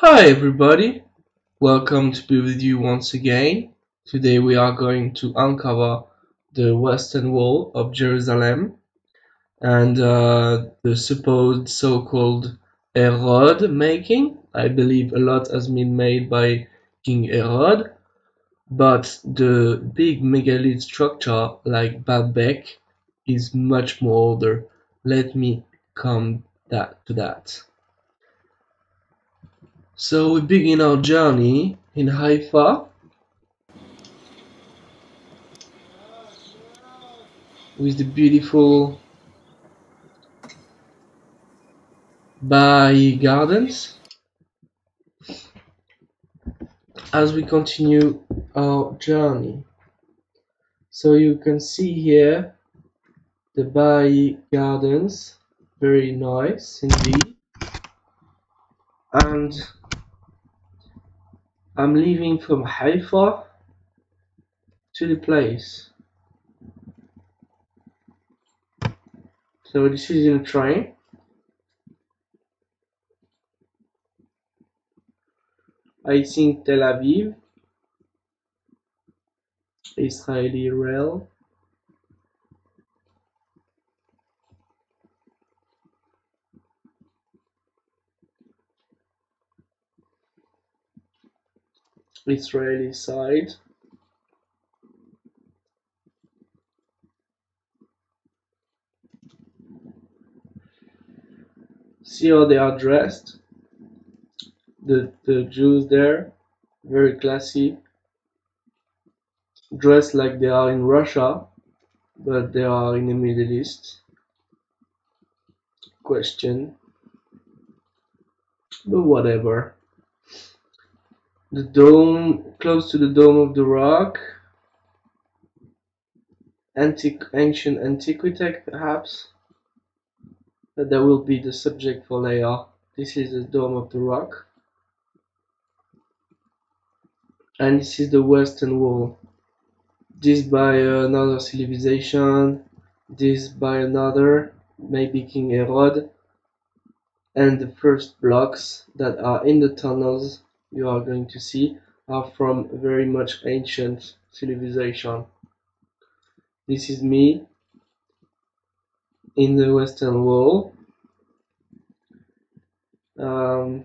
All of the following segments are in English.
Hi everybody, welcome to be with you once again. Today we are going to uncover the Western Wall of Jerusalem and uh, the supposed so-called Herod making. I believe a lot has been made by King Herod, but the big megalith structure like Baalbek is much more older. Let me come that to that. So we begin our journey in Haifa with the beautiful Bahai Gardens. As we continue our journey, so you can see here the Bahai Gardens, very nice indeed. And I'm leaving from Haifa to the place. So this is in a train. I think Tel Aviv, Israeli rail. Israeli side. See how they are dressed. The the Jews there, very classy. Dressed like they are in Russia, but they are in the Middle East. Question. But whatever. The dome, close to the Dome of the Rock. Antique, ancient antiquity, perhaps. But that will be the subject for later. This is the Dome of the Rock. And this is the Western Wall. This by another civilization, this by another, maybe King Herod. And the first blocks that are in the tunnels you are going to see are from very much ancient civilization. This is me in the Western Wall. Um,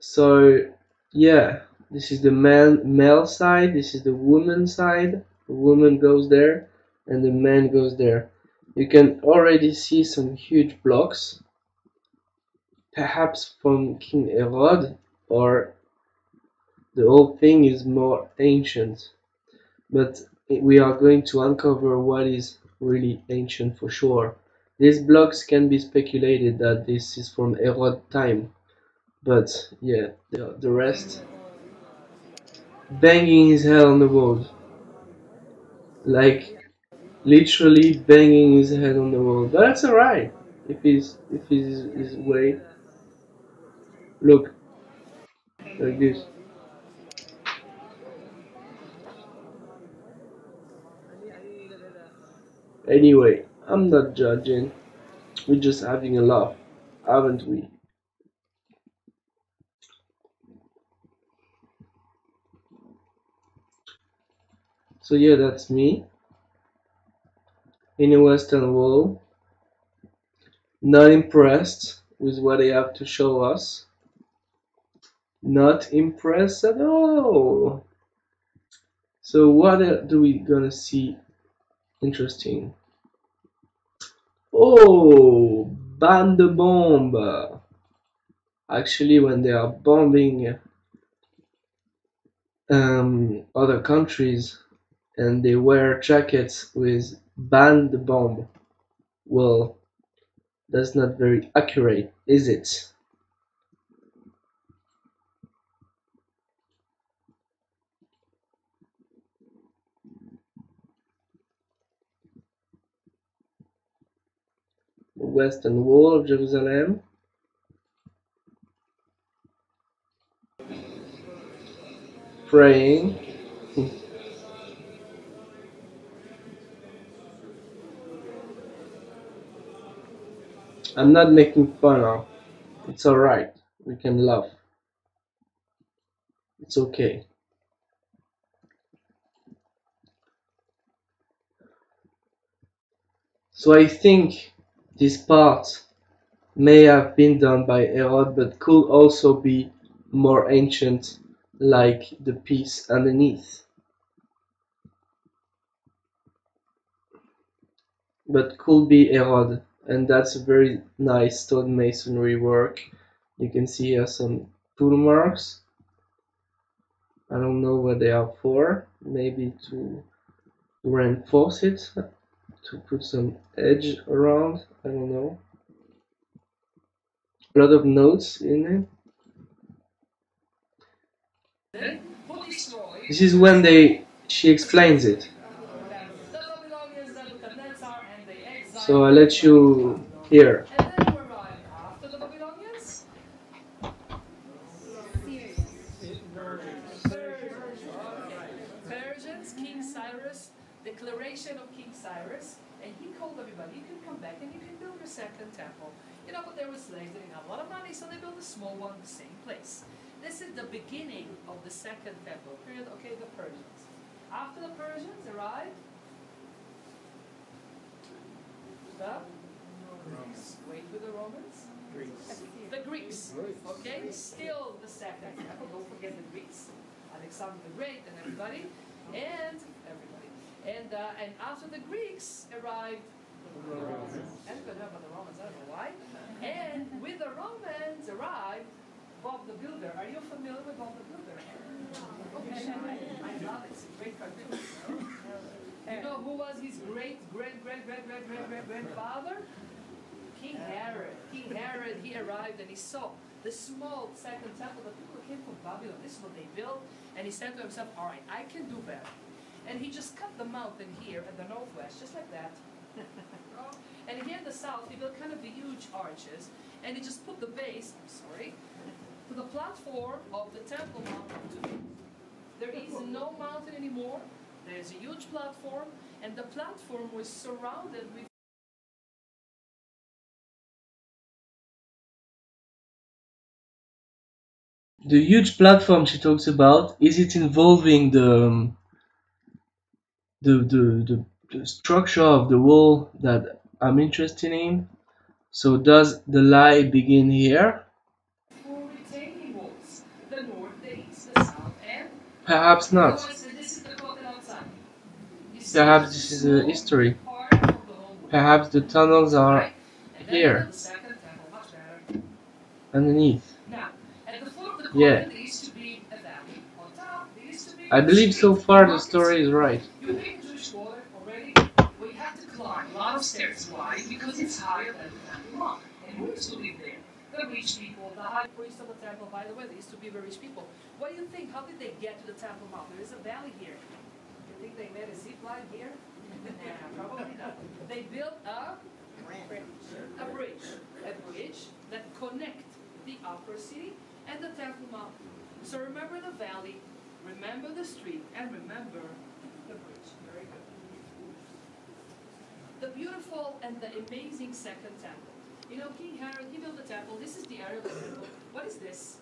so yeah, this is the man male side. This is the woman side. The woman goes there, and the man goes there. You can already see some huge blocks, perhaps from King Herod, or the whole thing is more ancient. But we are going to uncover what is really ancient for sure. These blocks can be speculated that this is from Herod time, but yeah, the, the rest banging his head on the wall, like literally banging his head on the wall. That's alright if he's if he's his way. Look, like this. Anyway, I'm not judging. We're just having a laugh, haven't we? So yeah, that's me in a Western Wall. Not impressed with what they have to show us. Not impressed at all. So what do we gonna see interesting? Oh, ban de bombe. Actually, when they are bombing um, other countries and they wear jackets with ban the bomb, well, that's not very accurate, is it? The Western Wall of Jerusalem. Praying. I'm not making fun of. It's alright. We can laugh. It's okay. So I think this part may have been done by Herod, but could also be more ancient, like the piece underneath. But could be Herod, and that's a very nice stonemasonry work. You can see here some tool marks. I don't know what they are for. Maybe to reinforce it, to put some edge around. I don't know. A lot of notes in it. This is when they she explains it. So I let you hear. Persians, King Cyrus, declaration of King Cyrus, and he told everybody, you can come back and you can build your second temple. You know, but there were slaves, they didn't have a lot of money, so they built a small one in the same place. This is the beginning of the second temple period, okay, the Persians. After the Persians arrived, the Wait with the Romans? The Greeks. Okay, still the second temple. Don't forget the Greeks. Alexander the Great and everybody, and everybody. And uh, and after the Greeks arrived the Romans. Everybody know about the Romans, I don't know why. And with the Romans arrived Bob the Builder. Are you familiar with Bob the Builder? Okay, I love it. It's a great cartoon. You know who was his great great great great great great great grandfather? King Herod. King Herod, he arrived and he saw the small second temple. The people came from Babylon. This is what they built. And he said to himself, all right, I can do better. And he just cut the mountain here at the northwest, just like that. and here in the south, he built kind of the huge arches. And he just put the base, I'm sorry, to the platform of the Temple Mountain. There is no mountain anymore. There's a huge platform. And the platform was surrounded with The huge platform she talks about, is it involving the um, the, the, the, the structure of the wall that I'm interested in? So does the lie begin here? four retaining walls. The north, the east, the south, and Perhaps not. Otherwise, this is the crocodile sign. You see Perhaps this is a history. part of the whole wall, Perhaps the tunnels are right? And then here. the second temple, much better. underneath. Now, at the foot of the Yeah. I believe so far the story is right. Have to climb a lot of stairs. Why? Because it's higher than the Mount. And who used to live there? The rich people, the high priest of the temple. By the way, they used to be very rich people. What do you think? How did they get to the Temple Mount? There is a valley here. You think they made a zip line here? Nah, probably not. They built a a bridge, a bridge that connect the upper city and the Temple Mount. So remember the valley, remember the street, and remember the bridge. Very good. The beautiful and the amazing second temple. You know, King Herod, he built the temple. This is the area of the temple. What is this?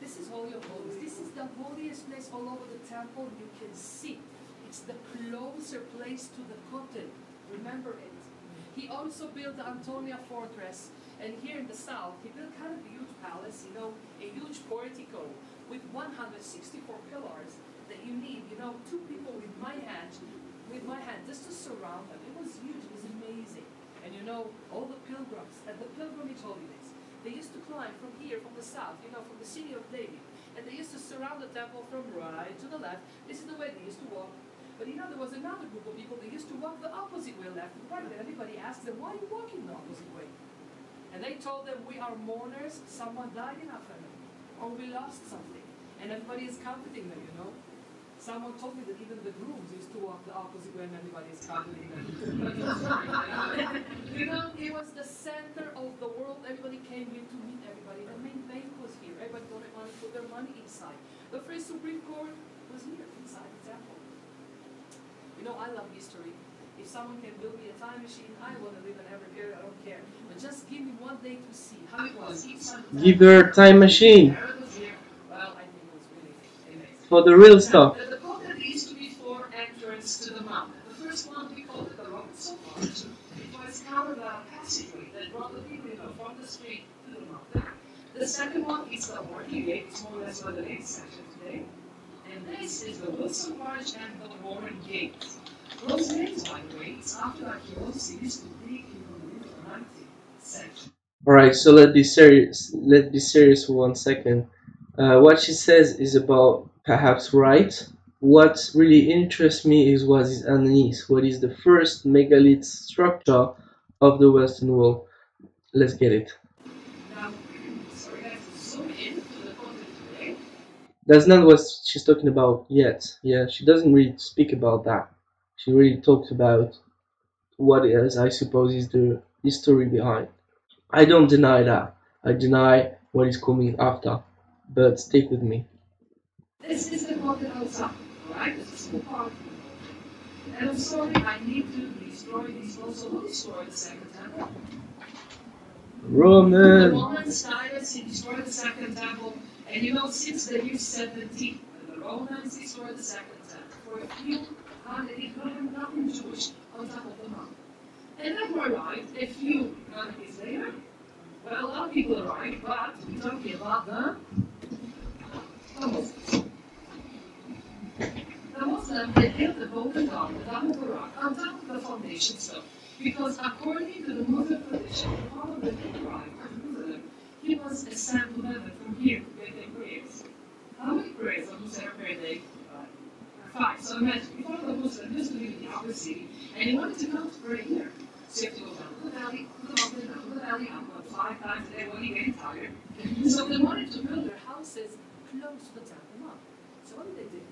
This is Holy of Holies. This is the holiest place all over the temple you can see. It's the closer place to the Kotel. Remember it. He also built the Antonia fortress. And here in the south, he built kind of a huge palace, you know, a huge portico with 164 pillars that you need, you know, two people with my hand, with my hand, just to surround them. It was huge, it was amazing. And you know, all the pilgrims at the pilgrimage holidays, they used to climb from here, from the south, you know, from the city of David. And they used to surround the temple from right to the left. This is the way they used to walk. But you know, there was another group of people that used to walk the opposite way, left and right. And everybody asked them, why are you walking the opposite way? And they told them, we are mourners, someone died in our family, or we lost something. And everybody is comforting them, you know. Someone told me that even the grooms used to walk the opposite way and everybody is comforting them. you know, it was the center of the world. Everybody came here to meet everybody. The main bank was here. Everybody wanted to put their money inside. The first Supreme Court was here, inside the temple. You know, I love history. If someone can build me a time machine, I want to live in every period. I don't care. But just give me one day to see how it was. Each time the Give her a time machine Herod was here. Well, I think it was really amazing. for the real stuff. The, the pocket used to be four entrance to the mountain. The first one we called it the Roman Sofa. It was kind of a passageway that brought the people you know, from the street to the mountain. The second one is the Working Gate, it's more or less what the lake section today. And this is the Wilson's Arch and the Warren Gate. Those names, by the way, it's after archaeologists used to dig in the middle of 90 section. Alright, so let's be serious. Let's be serious for one second. Uh, what she says is about perhaps right. What really interests me is what is underneath. What is the first megalith structure of the Western Wall? Let's get it. Now, sorry guys, to zoom in to the content today. That's not what she's talking about yet. Yeah, she doesn't really speak about that. She really talks about what is, I suppose, is the history behind. I don't deny that. I deny what is coming after. But stick with me. This is the content outside, alright? This is the part. And I'm sorry, I need to destroy these also. Who destroyed the second temple? The Roman. Romans, Titus, he destroyed the second temple. And you know, since the year 70, the Romans destroyed the second temple. For a few hundred, it had nothing Jewish on top of the mountain. And then arrived a few years later. Well, a lot of people arrived, but we're talking about the the. The Muslims, they built the Golden Dome, the Dome of on top of the foundation stone. Because according to the Muslim tradition, the Prophet that they arrived from Jerusalem, he was sent to heaven from here to get prayers. How many prayers on Muslim day? Five. So imagine, before the Muslim used to live in the upper city, and he wanted to come to pray here. So you have to go down the valley, to the mountain, down the valley, up five times a day when you're getting tired. So they wanted to build their houses close to the Temple Mount. So what did they do?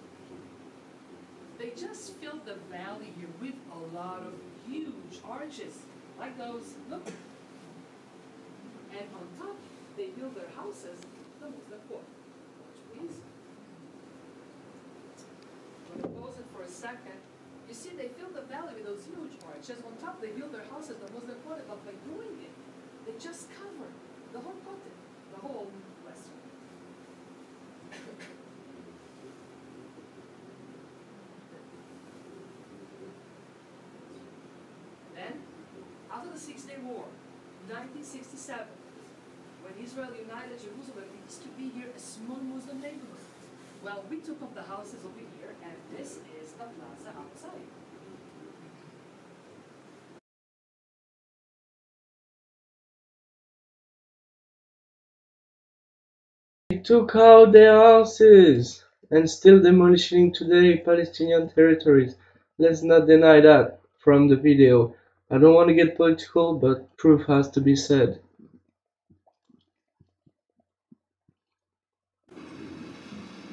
They just filled the valley here with a lot of huge arches, like those. Look. And on top, they build their houses the quarter. Watch, please. I'm gonna pause it for a second. You see, they filled the valley with those huge arches. On top, they built their houses the Muslim quarter, but by doing it, they just covered the whole continent, the whole west. Then, after the Six Day War, 1967, when Israel united Jerusalem, it used to be here a small Muslim neighborhood. Well, we took up the houses over here, and this is the plaza outside. They took out their houses and still demolishing today Palestinian territories. Let's not deny that from the video. I don't want to get political, but truth has to be said.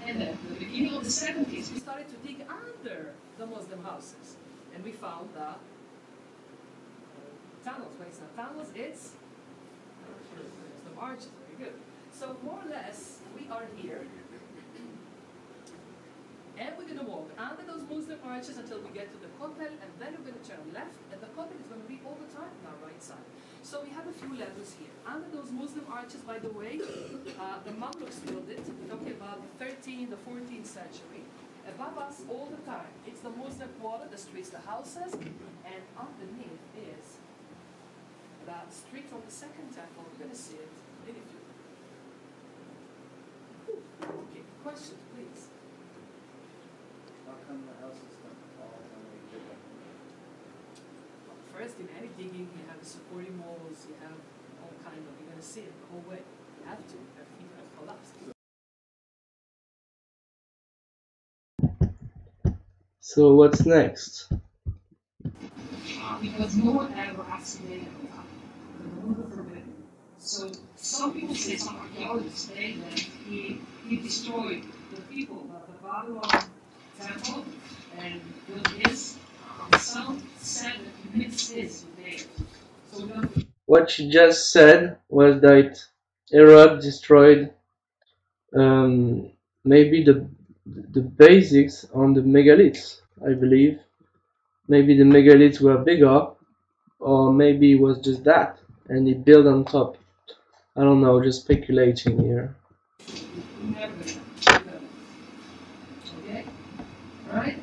And then, at the the 70s, we started to dig under the Muslim houses. And we found the uh, tunnels. When it's not tunnels, it's Muslim arches. Very good. So, more or less, we are here. And we're going to walk under those Muslim arches until we get to the Kotel, and then we're going to turn left, and the Kotel is going to be all the time on our right side. So we have a few levels here. Under those Muslim arches, by the way, uh, the Mamluks built it. We're talking about the 13th, the 14th century. Above us all the time, it's the Muslim quarter, the streets, the houses, and underneath is the street from the second temple. We're going to see it in a few. Okay, questions, please. How come the houses don't fall when we dig them? First, in any digging, you have the supporting walls, you have all kind of, you're gonna see it the whole way. You have to, you have to keep it collapsed. So what's next? Uh, because no one ever excavated on top. The forbidden. So some people say, some archaeologists say that he, he destroyed the people of the Babylon temple and built this. What she just said was that Herod destroyed um, maybe the the basics on the megaliths, I believe. Maybe the megaliths were bigger, or maybe it was just that. and it built on top. I don't know, just speculating here. Okay? Another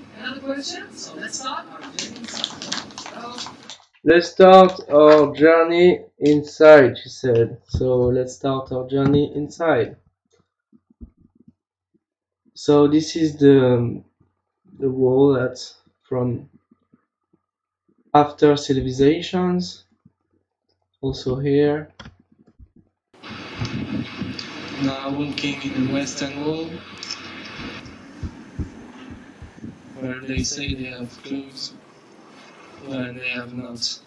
question? So let's start our journey inside. So, Let's start our journey inside, she said. So let's start our journey inside. So this is the um, the wall that's from after civilizations. Also here. Now walking in the Western Wall, where they say they have clothes when they have not.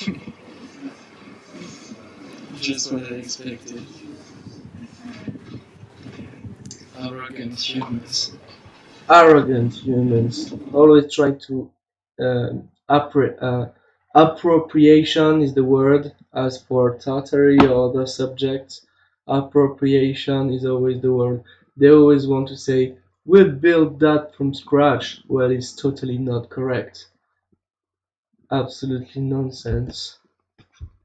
Just what I expected. Arrogant humans. arrogant humans always try to appro- uh, appropriation is the word as for Tartary or other subjects appropriation is always the word they always want to say we built that from scratch well it's totally not correct absolutely nonsense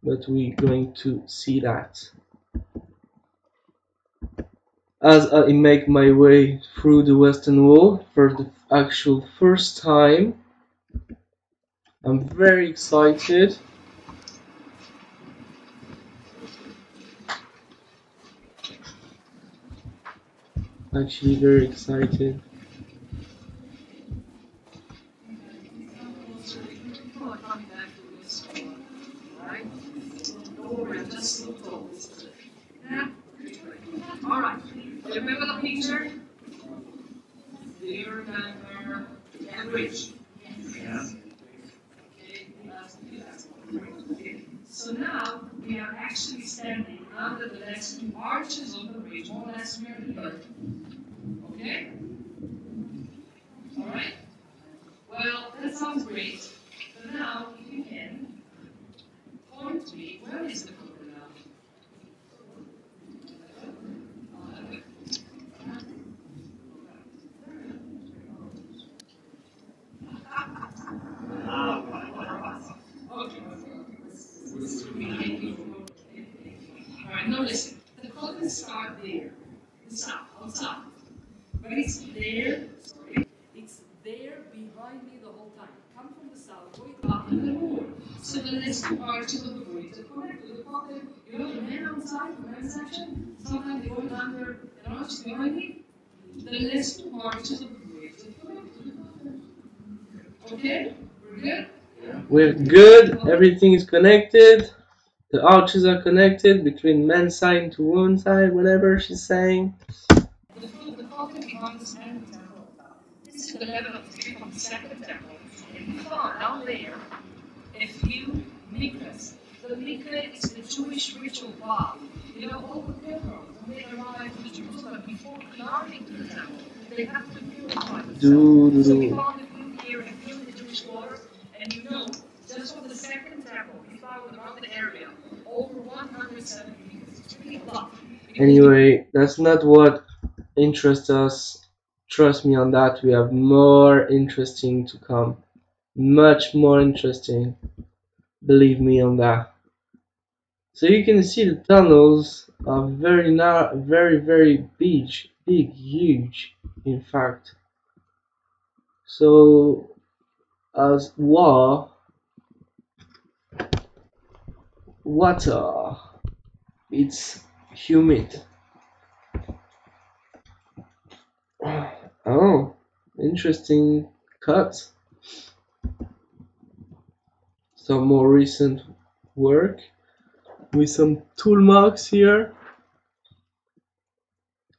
but we're going to see that as I make my way through the Western Wall for the actual first time. I'm very excited. Actually, very excited. people are coming back to this one. Alright? Don't worry, I'm just so told. Yeah? Alright. Remember the picture? Do you remember the bridge? Yeah. Okay, let's do that. Okay, So now we are actually standing under the next two arches of the bridge, more or less we are here. Okay? Alright? Well, that sounds great. But now, if you can, point to me, where is the cobra now? Okay. Alright, now listen. The colors start there. The south, on top. But it's there, sorry. It's there behind me the whole time. Come from the south, going up and the north. So the next two arches of the bridge are connected to the pocket. You know the man outside, the man section? Sometimes they go under an arch behind me. The next two arches of the bridge are connected to the pocket. Okay? We're good? We're good, everything is connected. The arches are connected between men's side to women's side, whatever she's saying. The foot, the pocket behind the second temple. This is the level of from the second temple. And we down there a few mikvahs. The mikveh is the Jewish ritual bath. You know, all the pilgrims, when they arrive to Jerusalem before climbing to the temple, they have to purify Do, themselves. do, So we do. found a few here and few the Jewish water. And you know, just from the second over 170 mikvahs. It's really a. Anyway, that's not what interests us. Trust me on that. We have more interesting to come. Much more interesting. Believe me on that. So you can see the tunnels are very narrow, very very big, big, huge. In fact. So as war, water, it's humid. Oh, interesting cut. Some more recent work with some tool marks here.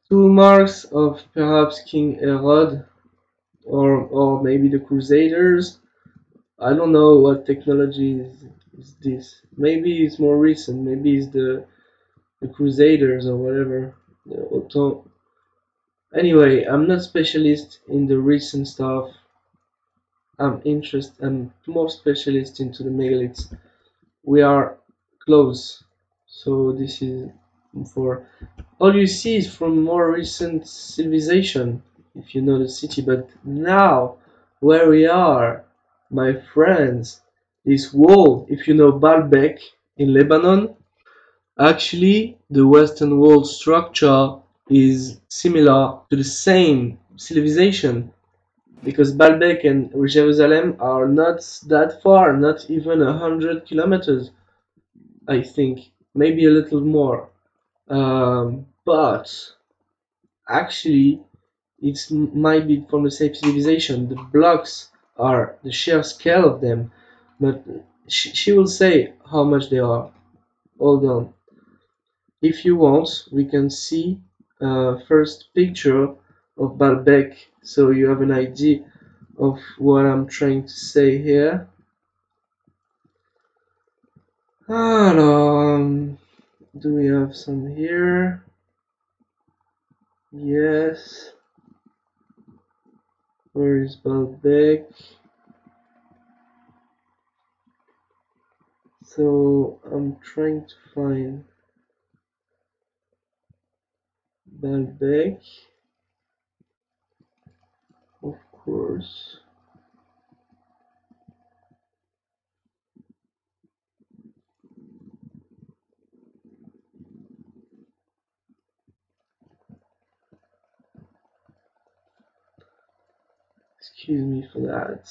Tool marks of perhaps King Herod or or maybe the Crusaders. I don't know what technology is, is this. Maybe it's more recent. Maybe it's the the Crusaders or whatever. The. Anyway, I'm not specialist in the recent stuff. I'm interested. I'm more specialist into the megaliths. We are close, so this is for all you see is from more recent civilization, if you know the city. But now, where we are, my friends, this wall, if you know Baalbek in Lebanon, actually the Western Wall structure is similar to the same civilization because Baalbek and Jerusalem are not that far, not even a hundred kilometers, I think, maybe a little more. Um, but actually, it might be from the same civilization. The blocks are the sheer scale of them, but she, she will say how much they are. Hold on. If you want, we can see a first picture of Baalbek so you have an idea of what I'm trying to say here. Alors, um, do we have some here? Yes. Where is Baalbek? So I'm trying to find Baalbek, of course. Excuse me for that.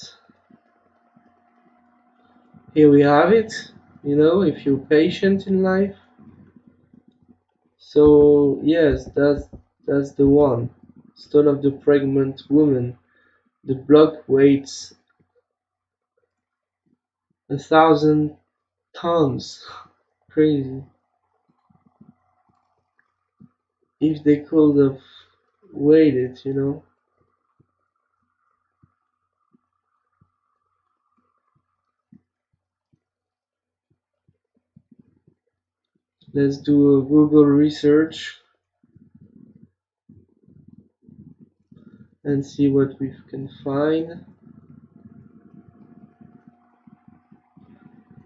Here we have it, you know, if you're patient in life. So yes, that's that's the one. Stone of the pregnant woman. The block weighs a thousand tons. Crazy. If they could have weighed it, you know. Let's do a Google research and see what we can find.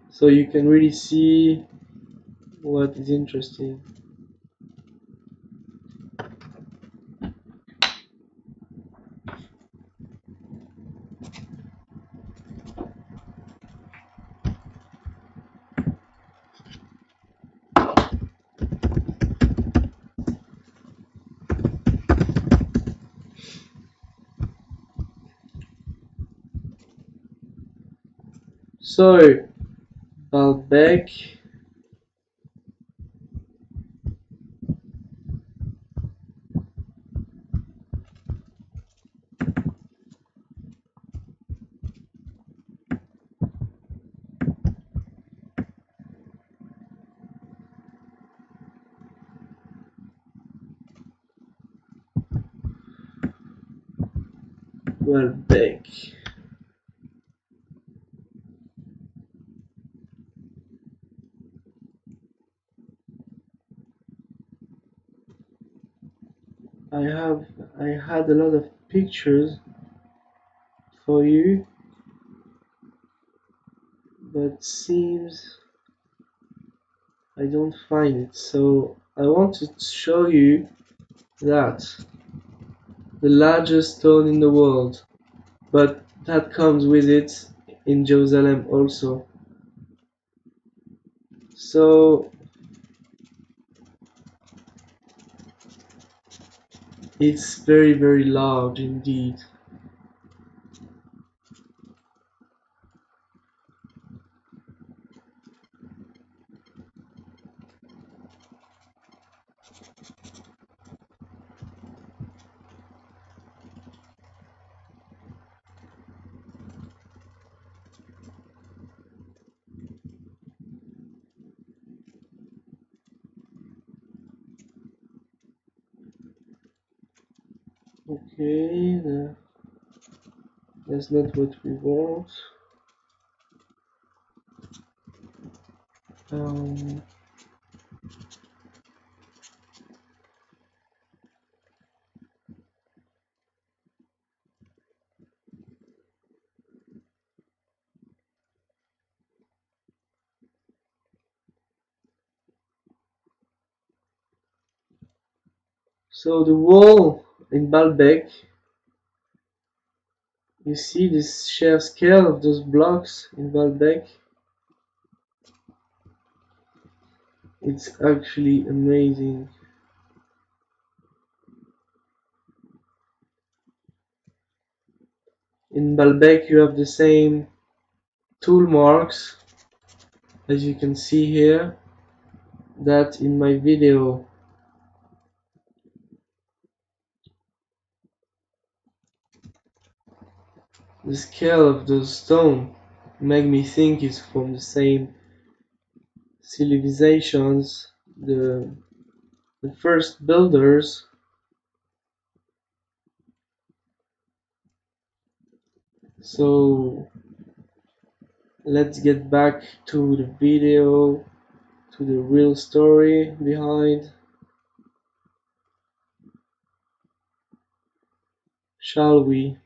So you can really see what is interesting. So, Baalbek I have I had a lot of pictures for you but seems I don't find it. So I want to show you that. The largest stone in the world. But that comes with it in Jerusalem also. So it's very very loud indeed okay that's not what we want. Um, so the wall in Baalbek You see this sheer scale of those blocks in Baalbek? It's actually amazing. In Baalbek you have the same tool marks as you can see here that in my video the scale of the stone make me think it's from the same civilizations the the first builders. So let's get back to the video to the real story behind. Shall we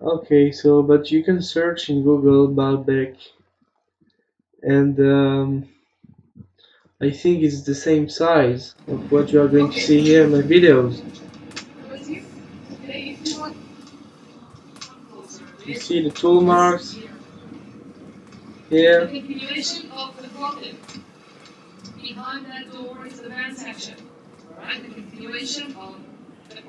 Okay, so but you can search in Google Baalbek, and um, I think it's the same size of what you are going to see here in my videos. You see the tool marks here. Behind that door is the section. Alright, the continuation of the.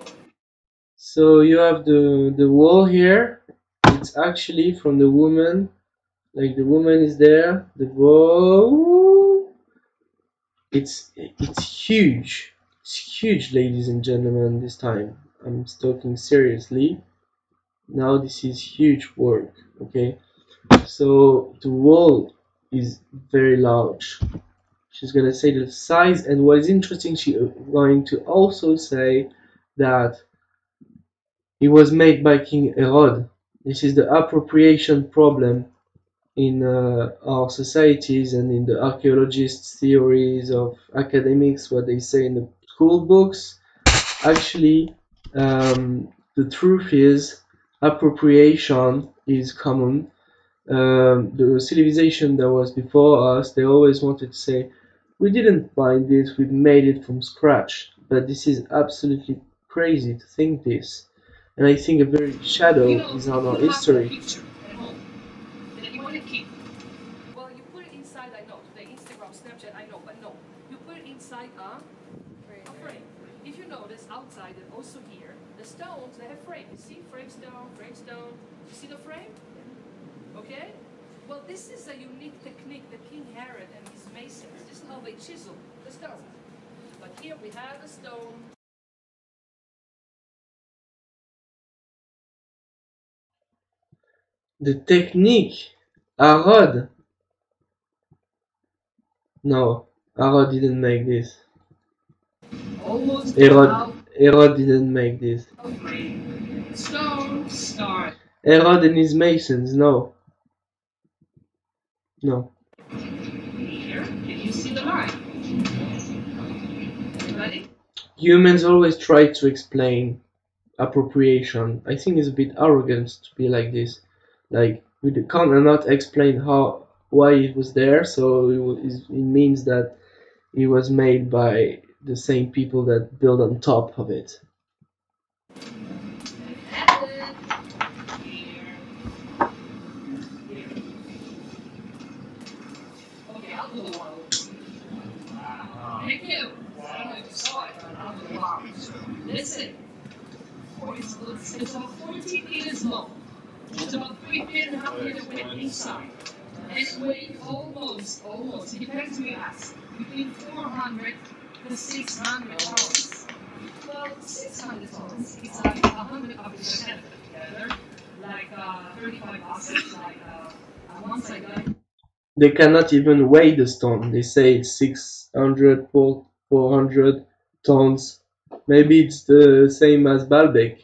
So you have the the wall here. It's actually from the woman, like the woman is there. The wall. It's it's huge. It's huge, ladies and gentlemen. This time I'm talking seriously. Now this is huge work. Okay, so the wall is very large. She's gonna say the size, and what is interesting, she's going to also say that it was made by King Herod. This is the appropriation problem in uh, our societies and in the archaeologists' theories of academics, what they say in the school books. Actually, um, the truth is appropriation is common. Um, the civilization that was before us, they always wanted to say, we didn't find this, we made it from scratch. But this is absolutely crazy to think this and I think a very shadow is on our history. picture at home that you want to keep. Well, you put it inside, I know, the Instagram, Snapchat, I know, but no. You put it inside a, a frame. If you notice, outside and also here, the stones, they have frame. You see, frame stone, frame stone. You see the frame? Okay? Well, this is a unique technique that King Herod and his masons, this is how they chisel the stone. But here we have a stone The technique, Arod. No, Arod didn't make this. almost Herod, Herod didn't make this. Stone star. Herod and his masons, no. No. Here, can you see the line? Everybody? Humans always try to explain appropriation. I think it's a bit arrogant to be like this. Like we d- cannot explain how why it was there, so it, it means that it was made by the same people that build on top of it. That's it. Here. Here. Okay, I'll do the one. Thank you. I don't know if you saw it, but I'll do the one. Listen. For it's about 14 meters long. It's about 3 feet and a half meter width inside. And it weighs almost, almost, it depends who you ask, between 400 to 600 pounds. Well, 600 tons is like 100 of the together, like uh, 35 buses, like uh, once I got They cannot even weigh the stone. They say it's 600, 400 tons. Maybe it's the same as Baalbek,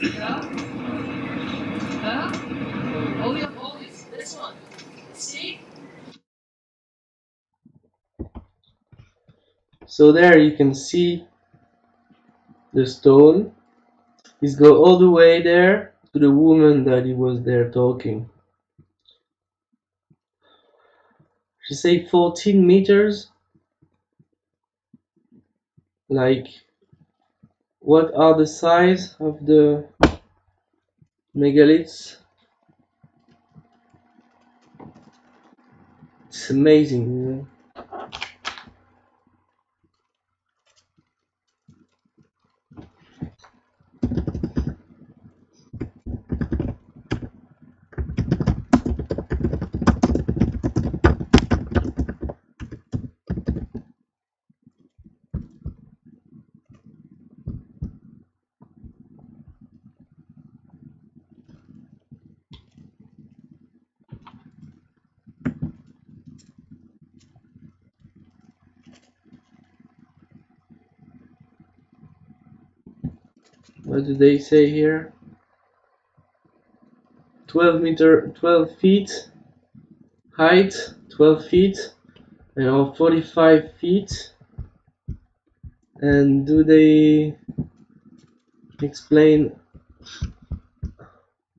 Yeah? Huh? Holy of this one. See? So there you can see the stone. He's go all the way there to the woman that he was there talking. She say 14 meters. Like, what are the size of the megaliths? It's amazing, you know. What do they say here? 12 meter 12 feet height 12 feet and or 45 feet. And do they explain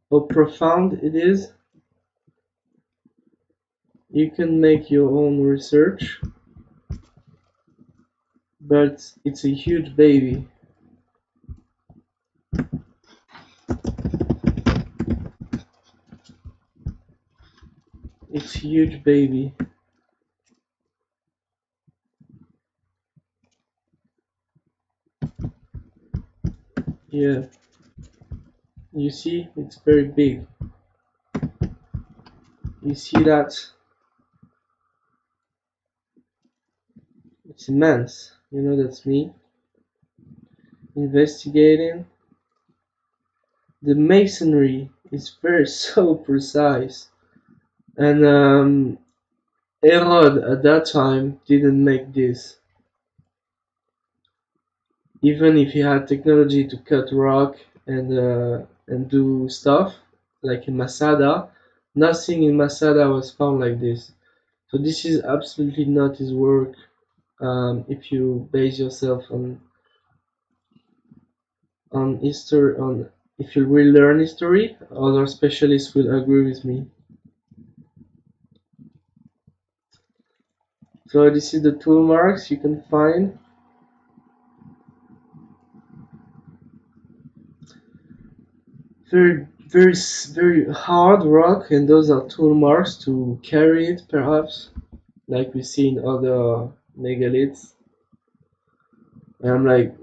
how profound it is? You can make your own research but it's a huge baby It's huge baby. Yeah. You see, it's very big. You see that? It's immense. You know, that's me investigating. The masonry is very so precise and um, Herod at that time didn't make this. Even if he had technology to cut rock and uh, and do stuff like in Masada, nothing in Masada was found like this. So this is absolutely not his work. Um, if you base yourself on on history, on if you really learn history, other specialists will agree with me. So this is the tool marks you can find. Very, very, very hard rock, and those are tool marks to carry it, perhaps, like we see in other megaliths. And I'm like,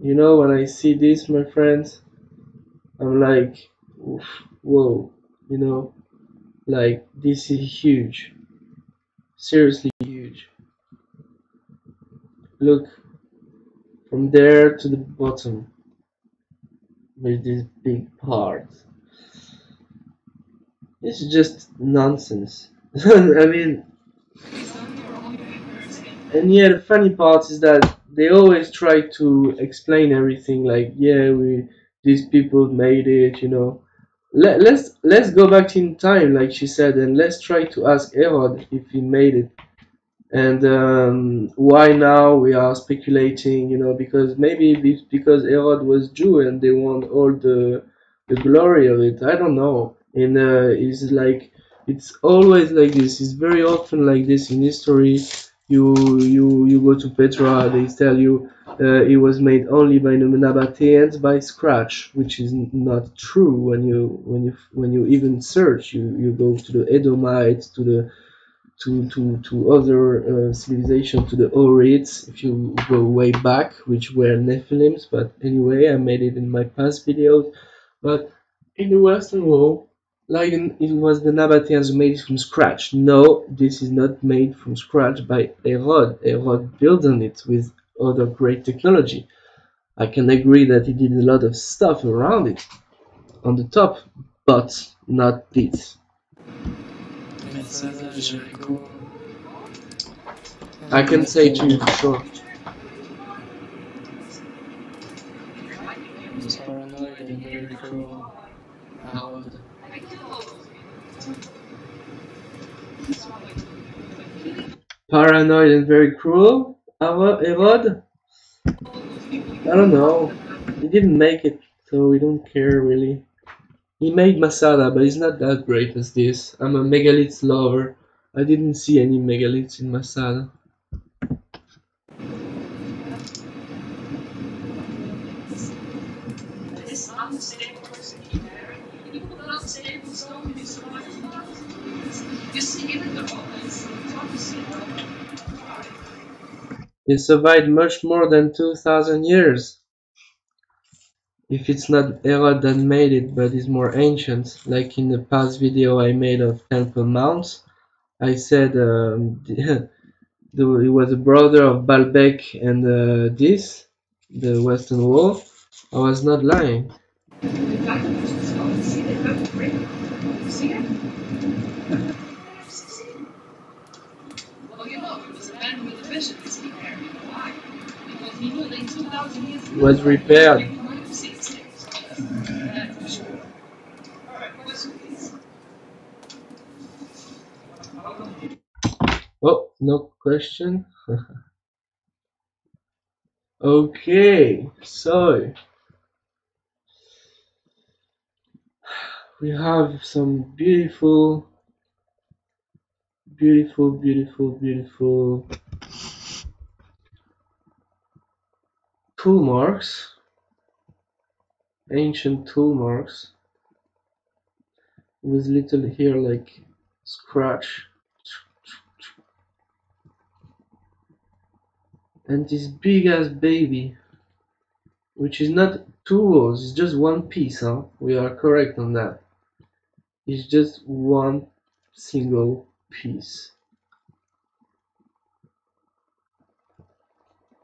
you know, when I see this, my friends, I'm like, whoa, you know, like this is huge seriously huge. Look, from there to the bottom, with this big part. It's just nonsense. I mean, and yeah, the funny part is that they always try to explain everything like, yeah, we these people made it, you know. Let, let's let's go back in time, like she said, and let's try to ask Herod if he made it, and um, why now we are speculating, you know, because maybe because Herod was Jew and they want all the the glory of it. I don't know. And uh, it's like it's always like this. It's very often like this in history. You you you go to Petra, they tell you uh, it was made only by the Nabateans by scratch, which is not true. When you when you when you even search, you, you go to the Edomites, to the to to to other uh, civilizations, to the Horites. If you go way back, which were Nephilims, but anyway, I made it in my past videos. But in the Western world, like it was the Nabateans who made it from scratch. No, this is not made from scratch by Herod. Herod built on it with other great technology. I can agree that he did a lot of stuff around it on the top, but not this. I can say to you for sure. Paranoid and very cruel. Paranoid and very cruel, Herod? I don't know. He didn't make it, so we don't care really. He made Masada, but he's not that great as this. I'm a megaliths lover. I didn't see any megaliths in Masada. They survived much more than 2000 years. If it's not Herod that made it, but is more ancient, like in the past video I made of Temple Mounts, I said um, the, he was a brother of Baalbek and uh, this, the Western Wall. I was not lying. the guy who was the stone, see, they got the brick. See it? Well, you know, it was a man with a vision, this he there. Why? Because he knew that in 2,000 years. It was repaired. He might have seen things. That's for sure. Alright, question repaired. Oh, no question. okay, so we have some beautiful, beautiful, beautiful, beautiful tool marks, ancient tool marks with little here like scratch and this big ass baby which is not two rows it's just one piece huh? We are correct on that. It's just one single piece.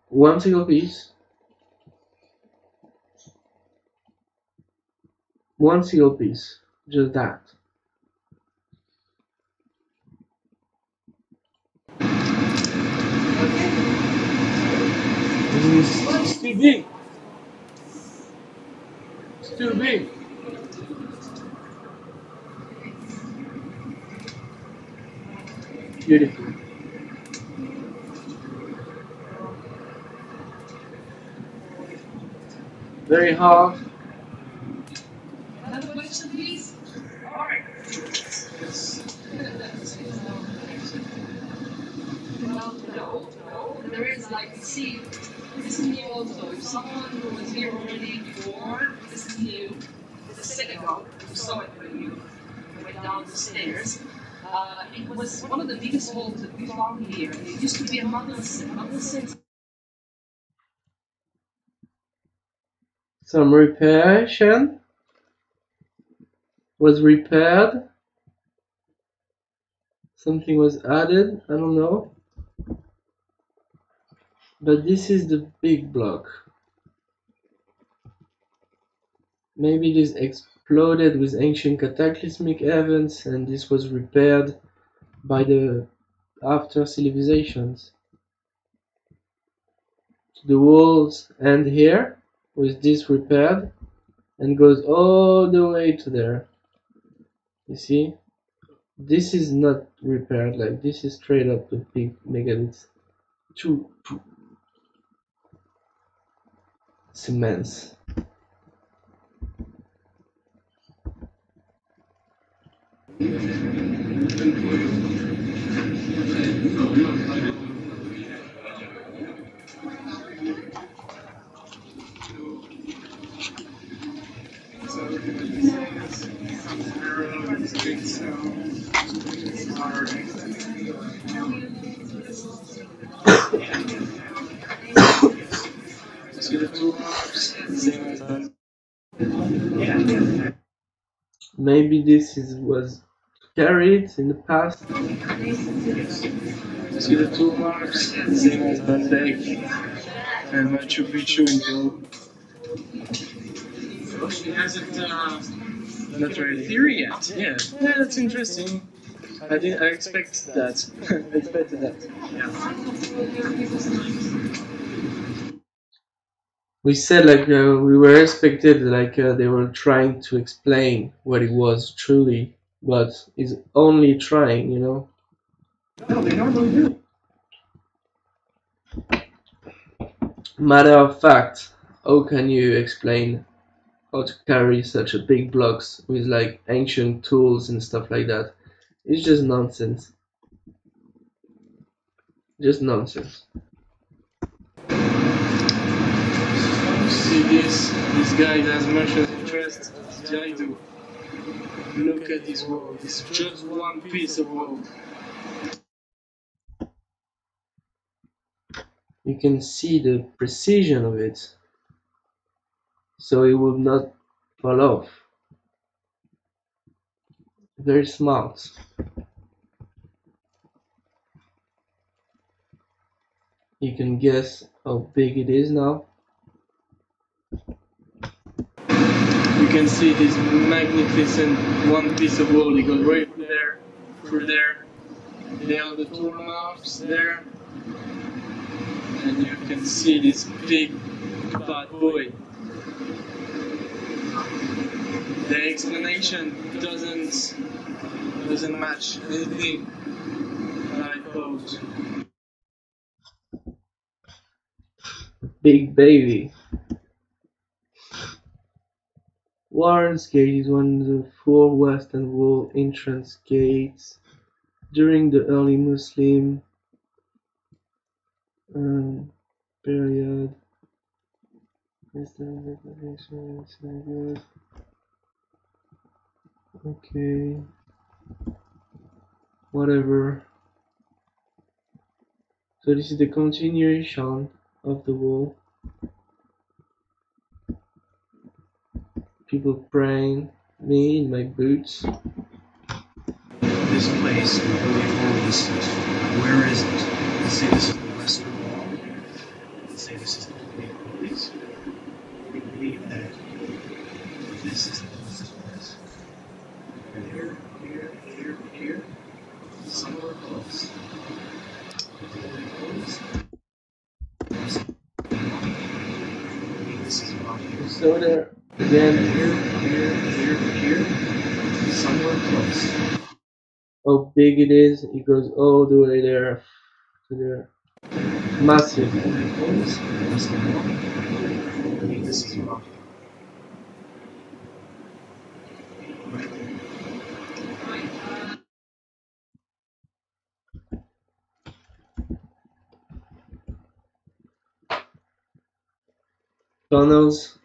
One single piece one single piece just that It's too big. It's too big. Beautiful. Very hard. Another question, please? Well, no, no. There is like, see, this is new also. If someone who was here already before, this is new. It's a synagogue. You saw it when you went down the stairs. It was one of the biggest holes that we found here. It used to be a motherless, motherless Some reparation was repaired. Something was added. I don't know. But this is the big block. Maybe this exploded with ancient cataclysmic events and this was repaired by the after civilizations. The walls end here with this repaired and goes all the way to there. You see, this is not repaired, like this is straight up the big megaliths. to, two cements. Maybe this is was carried in the past. See the two marks, same as Bandai and Machu Picchu in Peru. She hasn't uh, not really theory yet. Yeah, yeah, that's interesting. I didn't. I expect that. I expected that. Yeah. We said like uh, we were expected like uh, they were trying to explain what it was truly, but it's only trying, you know. No, they normally do. Matter of fact, how can you explain how to carry such a big blocks with like ancient tools and stuff like that? It's just nonsense. Just nonsense. See this? This guy has much interest as I do. Look at this world. It's just one piece of world. You can see the precision of it, so it will not fall off. Very smart. You can guess how big it is now. You can see this magnificent one piece of wall. It goes right there, through there. Are the tool marks there. And you can see this big bad boy. The explanation doesn't doesn't match anything I thought. Big baby. Warren's Gate is one of the four western wall entrance gates during the early Muslim um, period. Okay. Whatever. So this is the continuation of the wall. People praying, me in my boots. This place, where the world is, where is it? Let's say this is the Western Wall. Let's say this is the Holy of Holies. We believe that this is the place. And here, here, here, here, somewhere close. The Holy of Holies. This is about here. So there again, Here, here, here, here, somewhere close. how big it is, it goes all the way there to there. Massive. This is. Tunnels.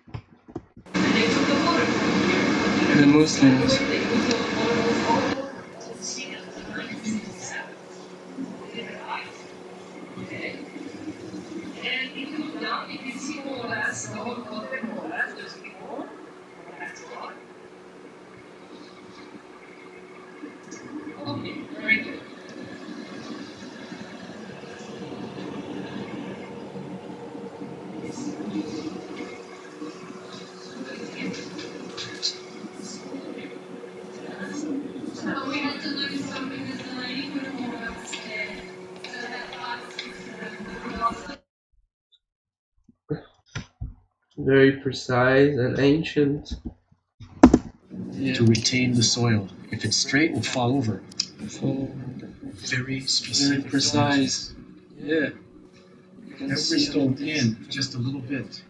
The Muslims. Very precise and ancient. Yeah. To retain the soil. If it's straight, it will fall over. So Very very specific. precise. Yeah. You can Every see stone in just a little bit.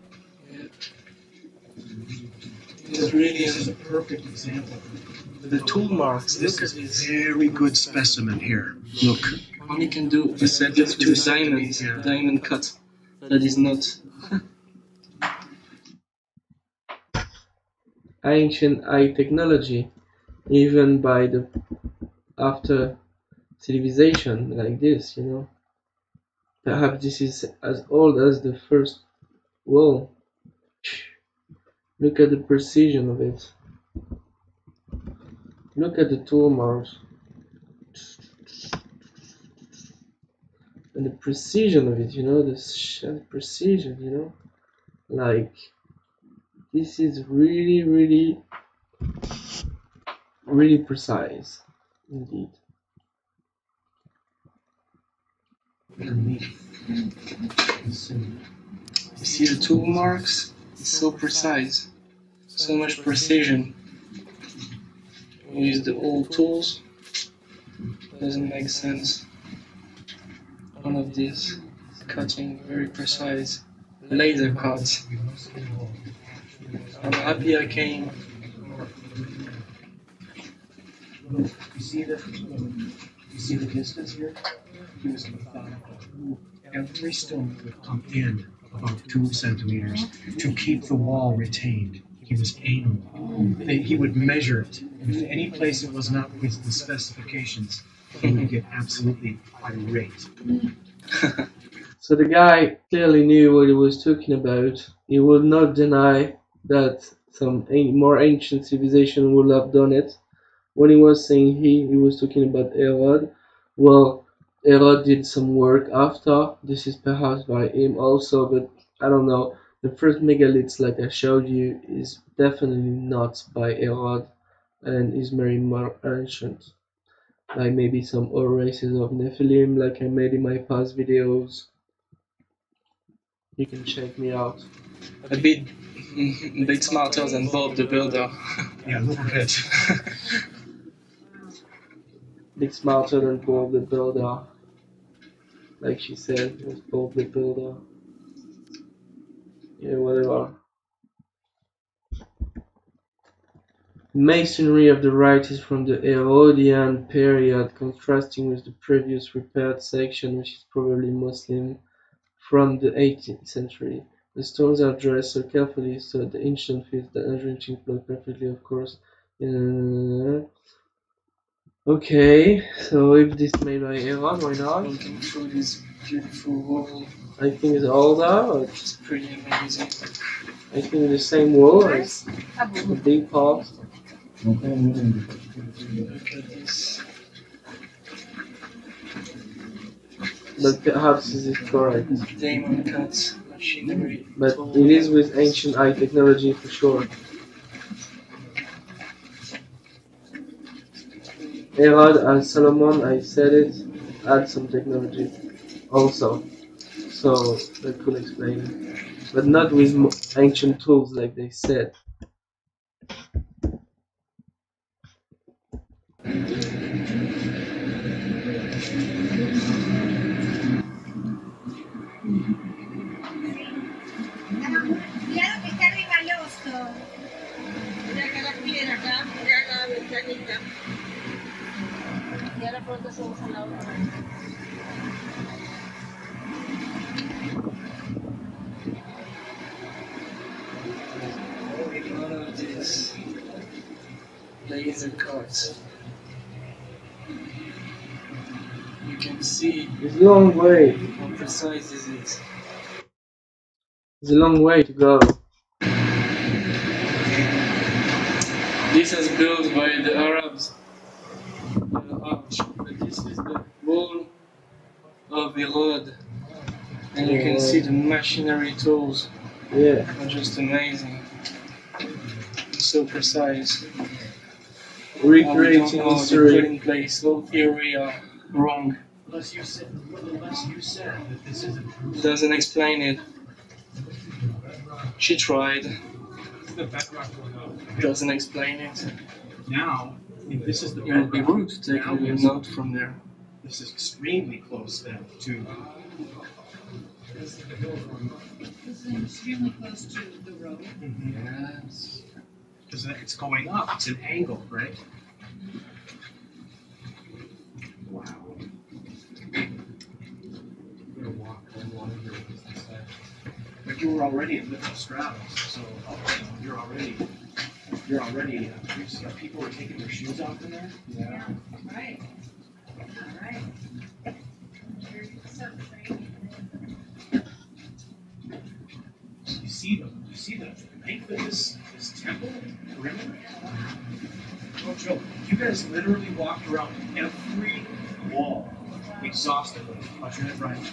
It's really This is a perfect example. The tool marks. This is a very good specimen here. Look. Only can do The is center- just two with diamond, centimeters, yeah. diamond cut. That is not. Ancient high technology, even by the after civilization like this, you know. Perhaps this is as old as the first wall. Look at the precision of it. Look at the tool marks. And the precision of it, you know, the precision, you know? Like, this is really, really, really precise. Indeed. You see the tool marks? It's so precise. So much precision. We use the old tools. Doesn't make sense. One of these cutting very precise laser cuts. I'm happy I came. Look, you see the, you see the distance here? He was methodical. Every stone would come in about two centimeters to keep the wall retained. He was anal. They- He would measure it. And if any place it was not with the specifications, he would get absolutely irate. So the guy clearly knew what he was talking about. He would not deny that some a- more ancient civilization would have done it. When he was saying he, he was talking about Herod. Well, Herod did some work after. This is perhaps by him also, but I don't know. The first megaliths, like I showed you, is definitely not by Herod and is very more ancient. Like maybe some other races of Nephilim, like I made in my past videos. You can check me out. A bit, a bit smarter than Bob the Builder. Yeah, a little bit. Bit smarter than Bob the Builder. Like she said, was Bob the Builder. Yeah, whatever. Masonry of the right is from the Herodian period, contrasting with the previous repaired section, which is probably Muslim, from the 18th century. The stones are dressed so carefully so the ancient fits the enriching flow perfectly, of course. Uh, okay, so if this made by Aaron, why not? Looking through this beautiful wall, I think it's older, but it's pretty amazing. I think the same wall as the big part. Look at this. But perhaps this is correct. Diamond cut machinery. But it is with ancient eye technology for sure. Herod and Solomon, I said it, had some technology also. So that could explain it. But not with ancient tools like they said. Y ahora pronto la. One of cuts. You can see It's a long way. how precise is it. It's a long way to go. This is built by the Arabs. The arch, but this is the wall of the road, and you can see the machinery tools Yeah. are just amazing. So precise. Recreating How they put history. in place all theory are wrong. Unless you said, unless you said that this is a It doesn't explain it. She tried. the bedrock. Doesn't explain it. Now, if this is the It would be bedrock, rude to take now a there's- note from there. this is extremely close then to. This is extremely close to the road. Yes. Because it's going up, it's an angle, right? Wow. But you were already at Little Stratus, so oh, you're already, you're already, uh, you see people were taking their shoes off in there? Yeah, right. All right. You're so. You see them You see the length of this, this temple perimeter? No joke. You guys literally walked around every wall exhaustively. Watch your head, Brian.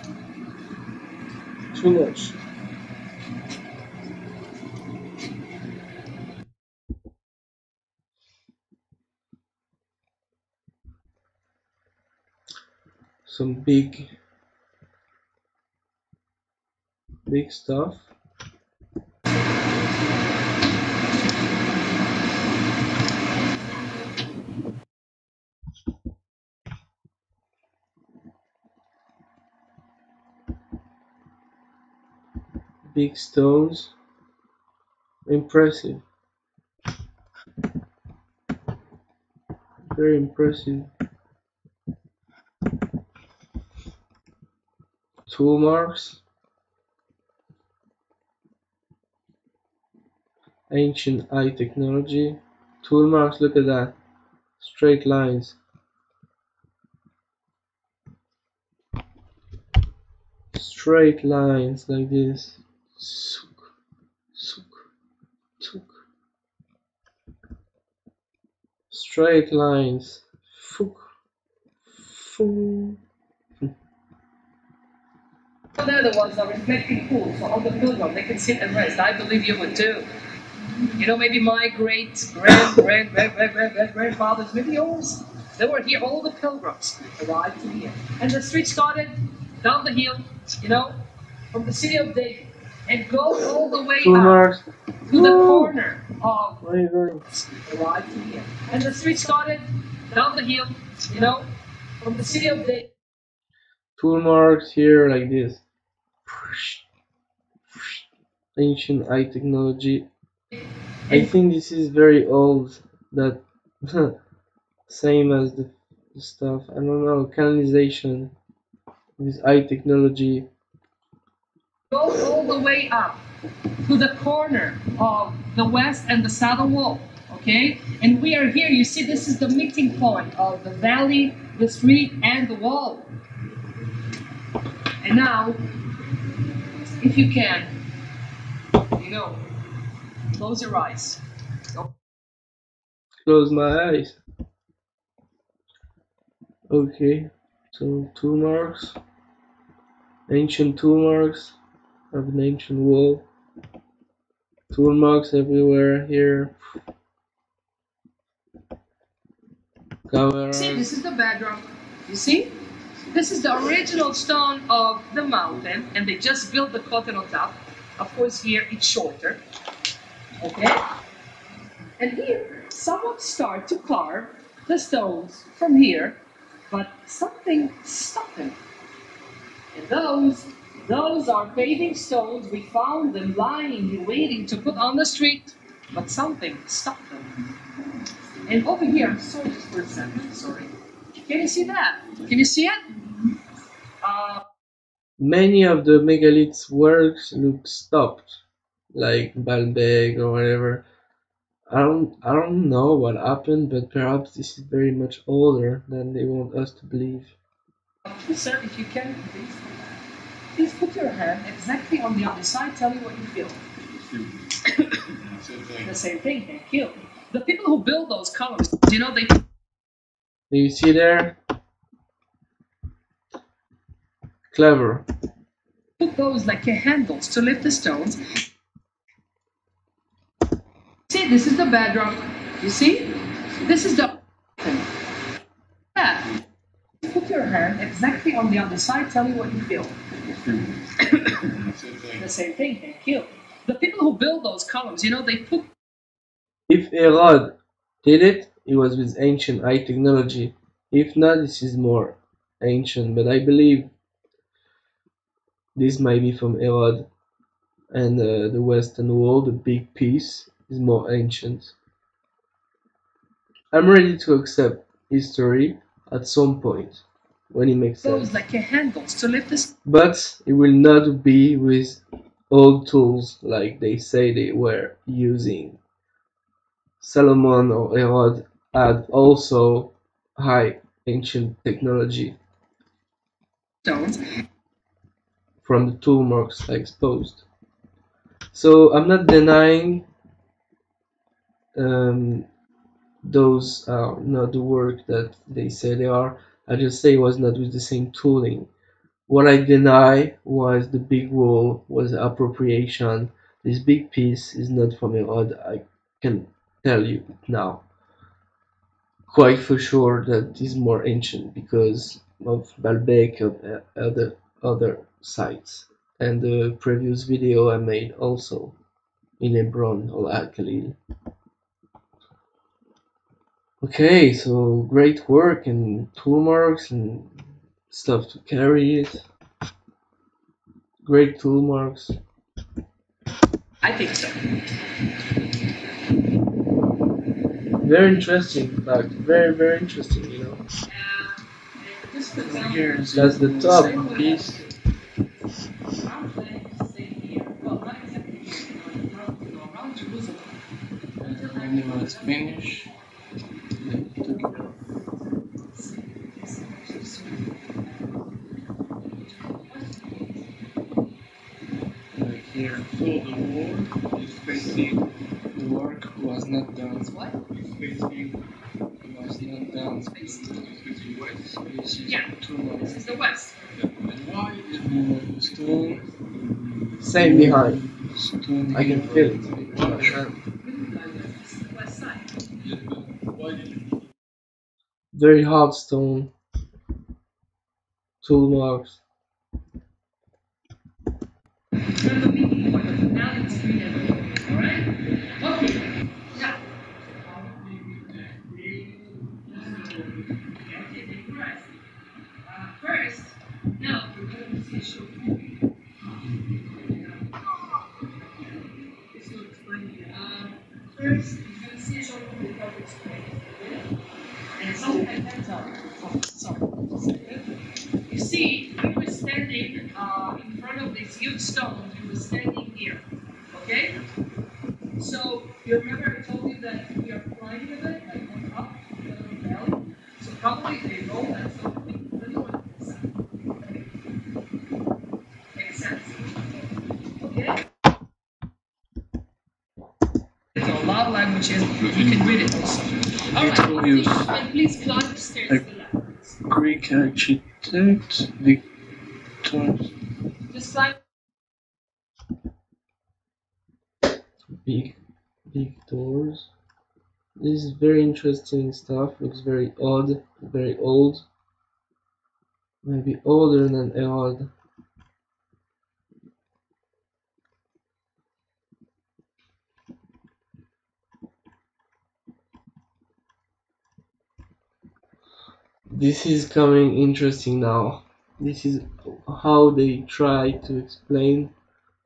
Too much. Some big, big stuff. Big stones. Impressive. Very impressive. Marks. Ancient eye technology. Tool marks, look at that. Straight lines. Straight lines like this. Suk, suk. Straight lines. Fuk, fuk. They're the ones that are reflecting pools so on the pilgrim. They can sit and rest. I believe you would too. You know, maybe my great grand grand grand grand grand grand grandfathers, maybe yours. They were here. All the pilgrims arrived to here, and the street started down the hill. You know, from the city of David, and goes all the way up to the corner of Where are you going? arrived here, and the street started down the hill. You know, from the city of David. Tool marks here like this. Ancient eye technology. I think this is very old. That same as the, stuff. I don't know. Canonization. This eye technology. goes all the way up to the corner of the west and the southern wall. Okay? And we are here. You see, this is the meeting point of the valley, the street, and the wall. And now, if you can, you know, close your eyes. Close my eyes. Okay. So tool marks. Ancient tool marks of an ancient wall. Tool marks everywhere here. Cameras. See, this is the bedrock. You see? This is the original stone of the mountain, and they just built the cotton on top. Of course, here it's shorter. Okay? And here, someone start to carve the stones from here, but something stopped them. And those, those are paving stones. We found them lying waiting to put on the street, but something stopped them. And over here, sorry just for a second, sorry. Can you see that? Can you see it? Uh, Many of the megaliths works look stopped, like Baalbek or whatever. I don't, I don't know what happened, but perhaps this is very much older than they want us to believe. sir, if you can, please. Please put your hand exactly on the other side. Tell me what you feel. The same thing. Thank you. The people who build those columns, you know, they Do you see there? Clever. put those like uh, handles to lift the stones. See, this is the bedrock. You see? This is the. Yeah. Put your hand exactly on the other side. Tell me what you feel. The same thing. Thank you. The people who build those columns, you know, they put If Herod did it, it was with ancient high technology. If not, this is more ancient, but I believe this might be from Herod and uh, the Western Wall, the big piece, is more ancient. I'm ready to accept history at some point when it makes sense. those like uh, handles to lift the But it will not be with old tools like they say they were using. Solomon or Herod had also high ancient technology stones. From the tool marks I exposed. So I'm not denying um, those are not the work that they say they are. I just say it was not with the same tooling. What I deny was the big wall was appropriation. This big piece is not from Herod. I can tell you now, quite for sure that is more ancient because of Baalbek of other other sites and the previous video I made also in Hebron or Al Khalil. Okay, so great work and tool marks and stuff to carry it. Great tool marks. I think so. Very interesting, in fact. Very, very interesting, you know. Is That's the top. piece. And took it out. Like here, full the wall is facing the work was not done. What? Facing was not done. Facing west. Facing Yeah. This is the west. Why is the stone? Same behind. Stone. I can feel it. This is the west side. Why did you Very hard stone. Tool marks. Now see, we were standing uh, in front of this huge stone. We were standing here. Okay? So, you remember I told you that we are climbing a bit, like going up little valley? So, probably they roll that stone. a little bit Makes sense. Okay? There's a lot of languages. You can read it also. Alright, People use- and please climb the stairs Like- to the Architect Victor Big, doors. This is very interesting stuff. Looks very odd, very old. Maybe older than Herod. This is coming interesting now. This is how they try to explain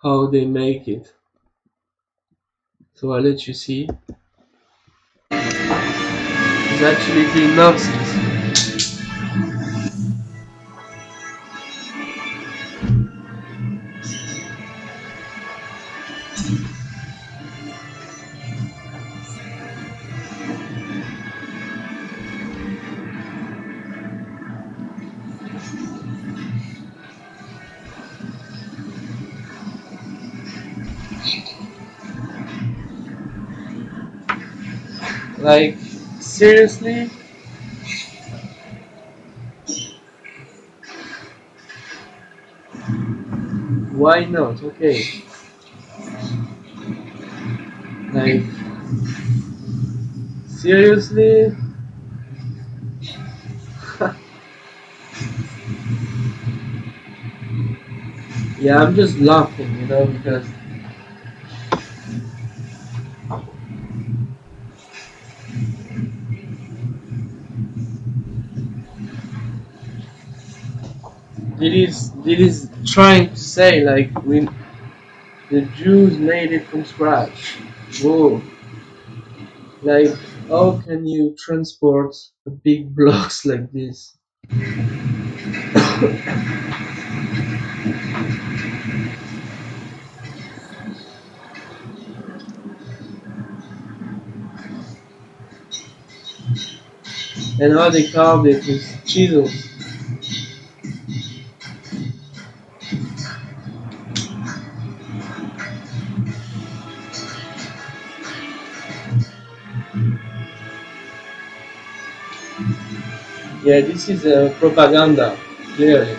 how they make it. So I'll let you see. It's actually clean nonsense. Like, seriously? Why not? Okay. Like, seriously? yeah, I'm just laughing, you know, because it is it is trying to say like we the Jews made it from scratch. Whoa. Like how can you transport big blocks like this? and how they carved it with chisels. Yeah, this is uh, propaganda, clearly.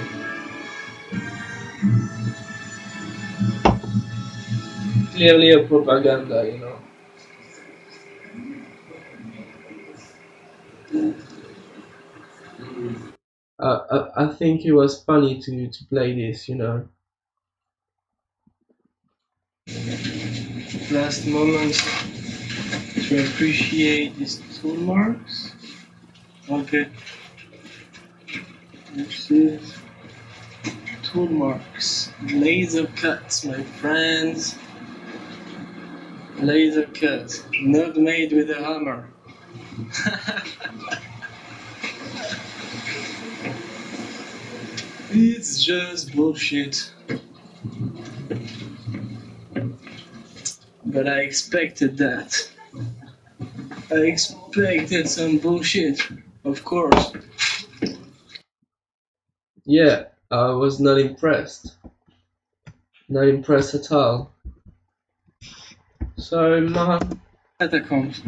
Clearly a propaganda, you know. I, I think it was funny to, to play this, you know. Last moments to appreciate these tool marks. Okay. This is tool marks. Laser cuts, my friends. Laser cuts. Not made with a hammer. it's just bullshit. But I expected that. I expected some bullshit, of course. Yeah, I was not impressed. Not impressed at all. Sorry, man. Catacombs.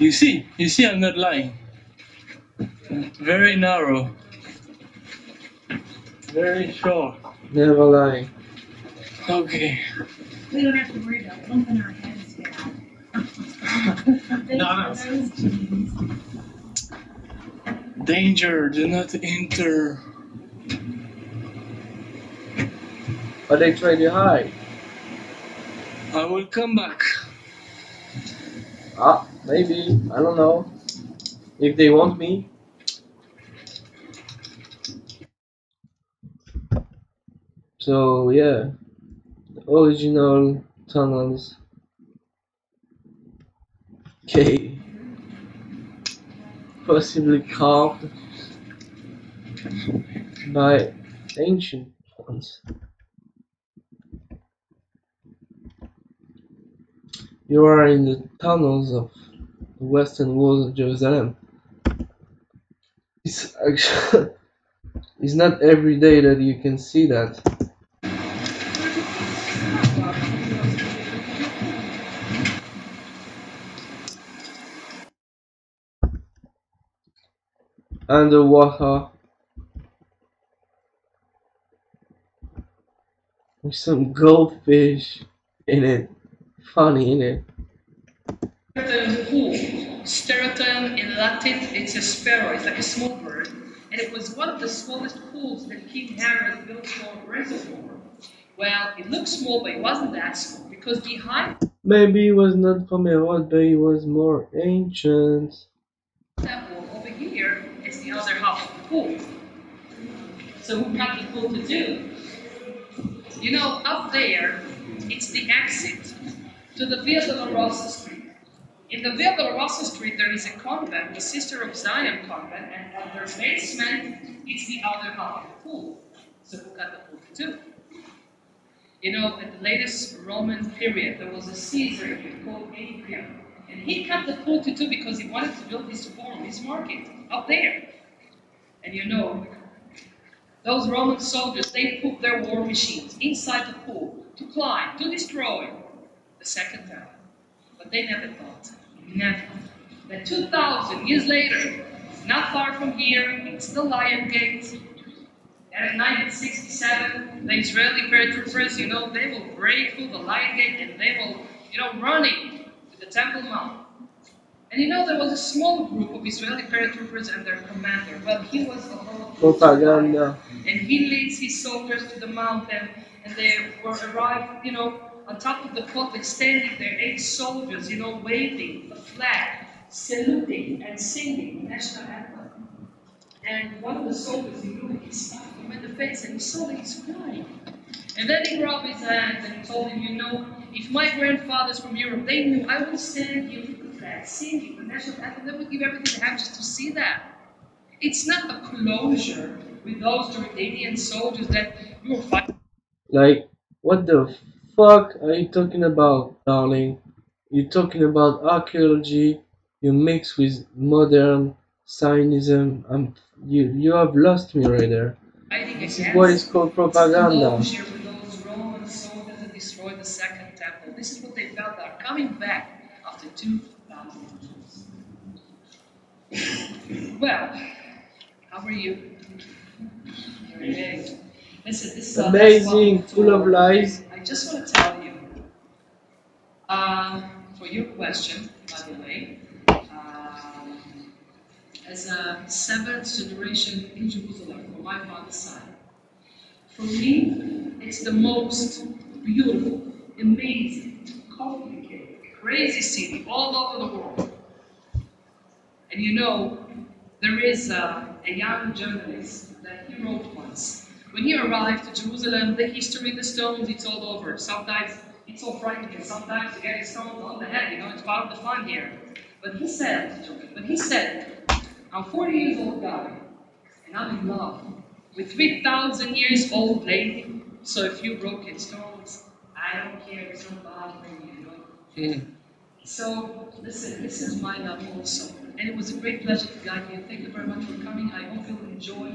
You see, you see, I'm not lying. Very narrow. Very short. Never lying. Okay. We don't have to worry about bumping our heads down. No, no. Danger, do not enter. But they tried to hide. I will come back. Ah, maybe. I don't know. If they want me. So, yeah. The original tunnels. Okay. Possibly carved by ancient ones. You are in the tunnels of the western walls of Jerusalem. It's actually it's not every day that you can see that. Underwater with some goldfish in it. Funny in it. Pool. Struthion in Latin, it's a sparrow, it's like a small bird. And it was one of the smallest pools that King Herod built for reservoir. Well, it looked small, but it wasn't that small because behind Maybe it was not from Herod, but it was more ancient. that wall over here is the other half of the pool. So pool to do? You know, up there, it's the exit to the Via Dolorosa Street. In the Via Dolorosa Street, there is a convent, the Sister of Zion convent, and on their basement, it's the other half of the pool. So who cut the pool to do? You know, at the latest Roman period, there was a Caesar called Adrian. And he cut the pool to two because he wanted to build his forum, his market, up there. And you know, those Roman soldiers, they put their war machines inside the pool to climb, to destroy the second tower. But they never thought, never, that 2,000 years later, not far from here, it's the Lion Gate, and in 1967, the Israeli paratroopers, you know, they will break through the Lion Gate and they will, you know, running to the Temple Mount. And you know, there was a small group of Israeli paratroopers and their commander. Well, he was a Propaganda. and he leads his soldiers to the mountain, and they were arrived, you know, on top of the Kotel, standing there, eight soldiers, you know, waving the flag, saluting and singing the national anthem. And one of the soldiers, he really he slapped him in the face, and he saw that he's crying. And then he grabbed his hand and he told him, you know, if my grandfathers from Europe, they knew I would stand here flag, singing the national anthem, they would give everything they have just to see that. It's not a closure with those Jordanian soldiers that you were fighting. Like, what the fuck are you talking about, darling? You're talking about archaeology, you mix with modern Zionism. I'm, you, you have lost me right there. This is what is called propaganda. those Roman soldiers that destroyed the Second Temple. This is what they felt are coming back after 2,000 years. Well, how are you? Okay. Listen, this is Amazing, full of lies. I just want to tell you, uh, for your question, by the way, um, as a seventh generation in Jerusalem from my father's side, for me, it's the most beautiful, amazing, complicated, crazy city all over the world. And you know, there is a, a young journalist that he wrote once. When he arrived to Jerusalem, the history, the stones, it's all over. Sometimes it's all frightening, sometimes you get stoned on the head, you know, it's part of the fun here. But he said, but he said, I'm 40 years old guy, and I'm in love with 3,000 years old lady. So if you broken stones, I don't care, it's not bothering me, you know. Hmm. So, listen, this is my love also. And it was a great pleasure to guide you. Thank you very much for coming. I hope you'll enjoy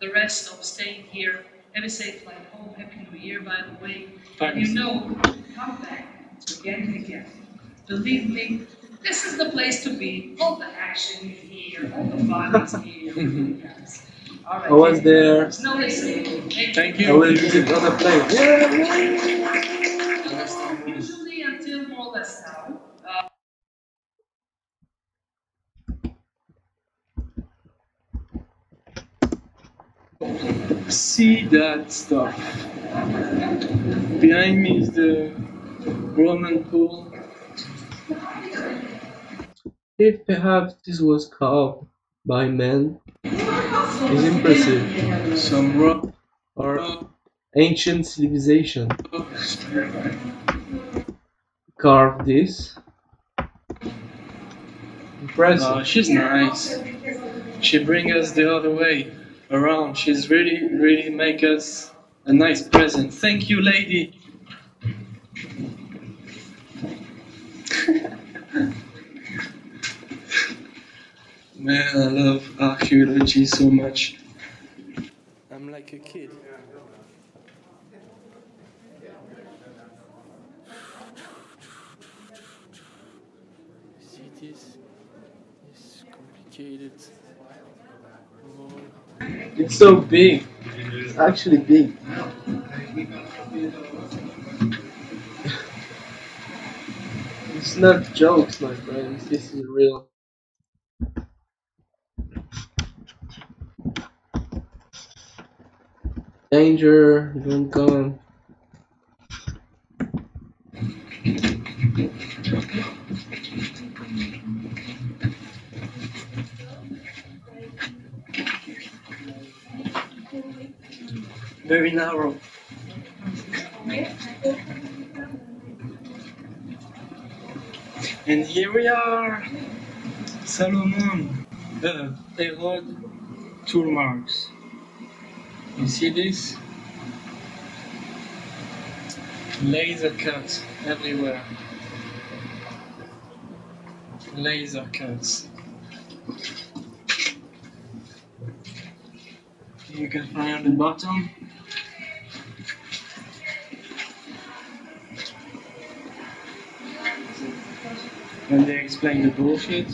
the rest of staying here. Have a safe flight home. Happy New Year, by the way. And Thanks. you know, come back again and again. Believe me, this is the place to be. All the action is here, all the fun is here. Yes. All right. I was there. No, listen. Thank I you. will visit other place. Usually until more or less now. Uh, See that stuff. Behind me is the Roman pool. If perhaps this was carved by man, is impressive. Some rock. Or ancient civilization carved this. Impressive. Oh, she's nice. She bring us the other way around. She's really, really make us a nice present. Thank you, lady. Man, I love archaeology so much. I'm like a kid. This? It's complicated. It's so big. It's actually big. It's not jokes, my friends. This is real. Danger, don't come. Very narrow. And here we are, Solomon, uh, Herod tool marks. You see this? Laser cuts everywhere. Laser cuts. You can find on the bottom. When they explain the bullshit.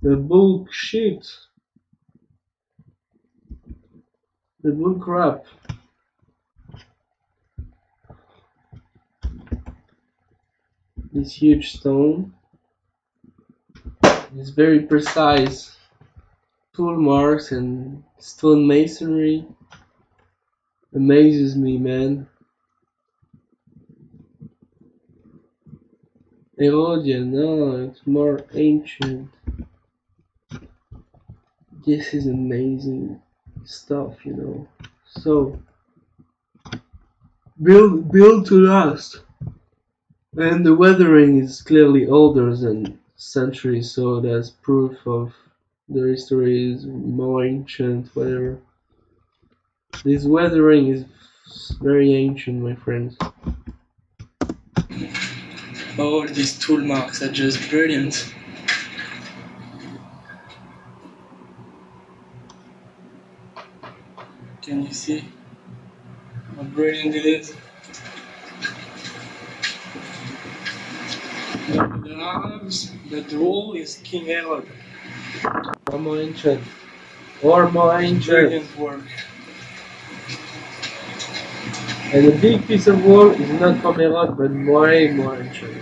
The bullshit. The bull crap. This huge stone is very precise. Tool marks and stone masonry amazes me, man. Herodian, no, it's more ancient. This is amazing stuff, you know. So build build to last. And the weathering is clearly older than centuries, so that's proof of the history is more ancient, whatever. This weathering is very ancient, my friends. All these tool marks are just brilliant. Can you see how brilliant it is? the Arabs, but the wall is King Herod. Or more ancient. Or more ancient. Brilliant work. And the big piece of wall is not Herod, but way more ancient.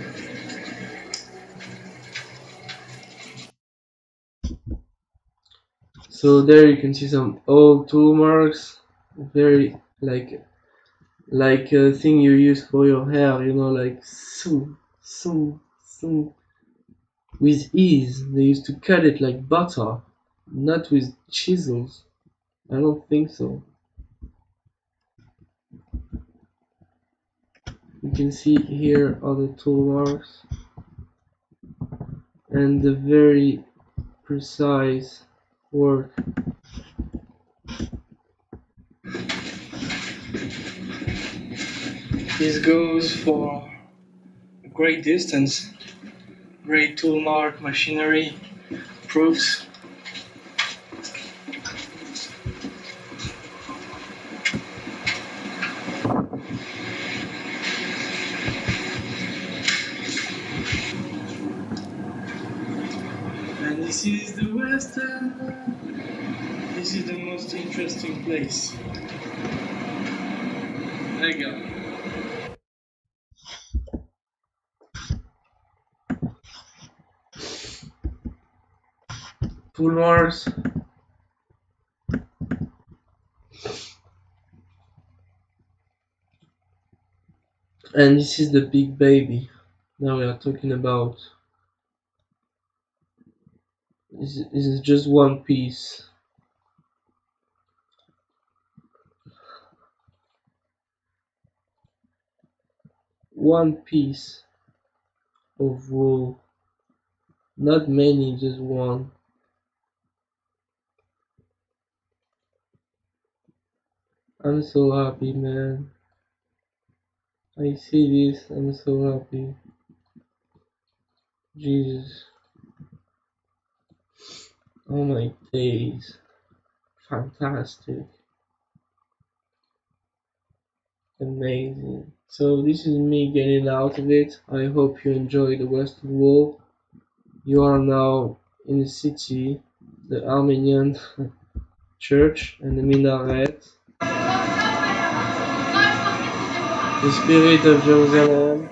So there you can see some old tool marks, very like like a thing you use for your hair, you know, like so so so with ease. They used to cut it like butter, not with chisels. I don't think so. You can see here other tool marks and the very precise work. This goes for a great distance. Great tool mark machinery proofs. Interesting place. There you go. Tool marks. And this is the big baby. Now we are talking about. This is just one piece. One piece of wool. Not many, just one. I'm so happy, man. I see this, I'm so happy. Jesus. Oh my days. Fantastic. Amazing. So this is me getting out of it. I hope you enjoy the Western Wall. You are now in the city, the Armenian church and the minaret. The spirit of Jerusalem.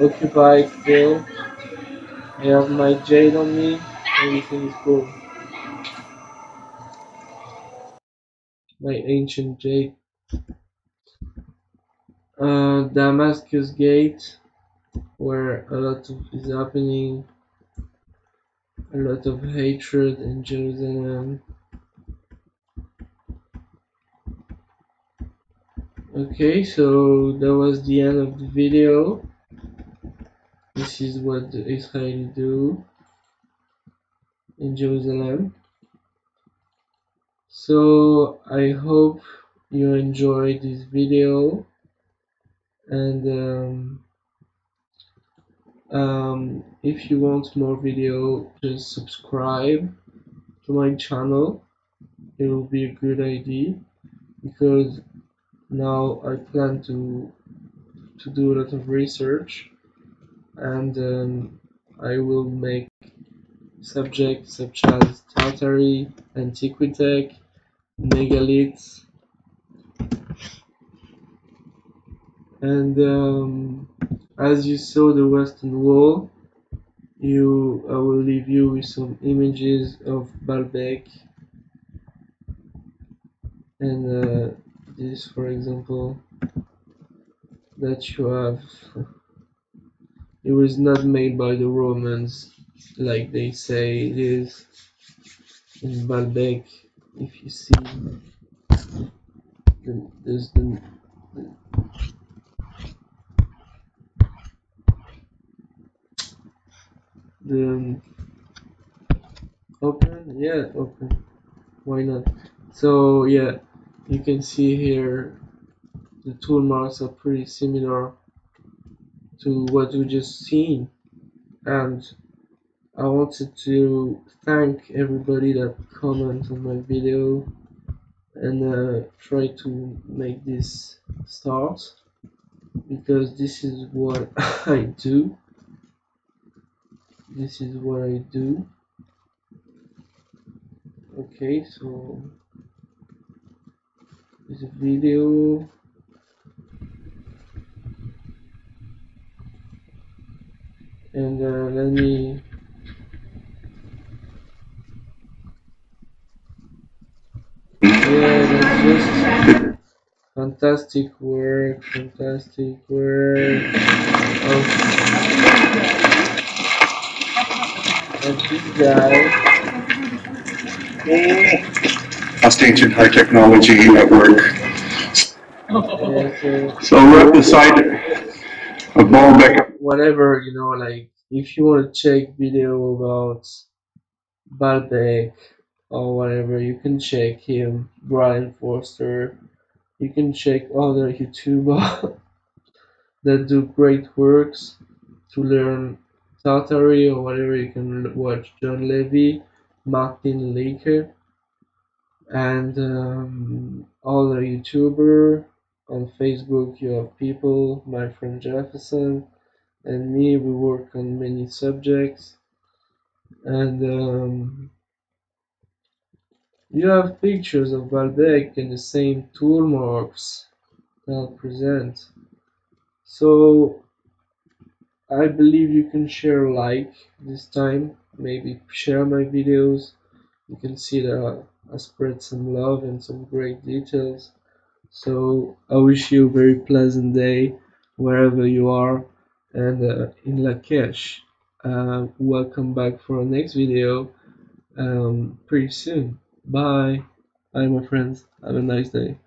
Occupied still. I have my jade on me. Everything is cool. My ancient jade. Uh, Damascus Gate, where a lot of is happening. A lot of hatred in Jerusalem. Okay, so that was the end of the video. This is what the Israelis do in Jerusalem. So I hope you enjoyed this video. And um, um, if you want more video just subscribe to my channel. It will be a good idea because now I plan to to do a lot of research. And um, I will make subjects such as Tartary, Antiquitech, Megaliths, and um, as you saw the Western Wall, you I will leave you with some images of Baalbek. And uh, this for example that you have it was not made by the Romans like they say it is in Baalbek if you see the, there's the, the the open? Yeah open. Why not? So yeah you can see here the tool marks are pretty similar to what we just seen. And I wanted to thank everybody that commented on my video and uh, try to make this start because this is what I do. This is what I do. Okay so this video. And uh, let me yeah that's just fantastic work fantastic work. Oh. Of, of this guy. Lost Ancient High Technology Network. yeah, so So we're at the site of Baalbek. whatever you know like if you want to check video about Baalbek or whatever you can check him. Brien Foerster you can check other YouTubers that do great works to learn Tartary or whatever you can watch. Jon Levi Martin Laker and um, other YouTuber. On Facebook you have people my friend Jefferson and me. We work on many subjects. And um, you have pictures of Baalbek and the same tool marks that I'll present so I believe you can share like this time maybe share my videos you can see that I spread some love and some great details so I wish you a very pleasant day wherever you are and uh, in Lak'ech. Uh, welcome back for our next video um, pretty soon. Bye. Bye my friends. Have a nice day.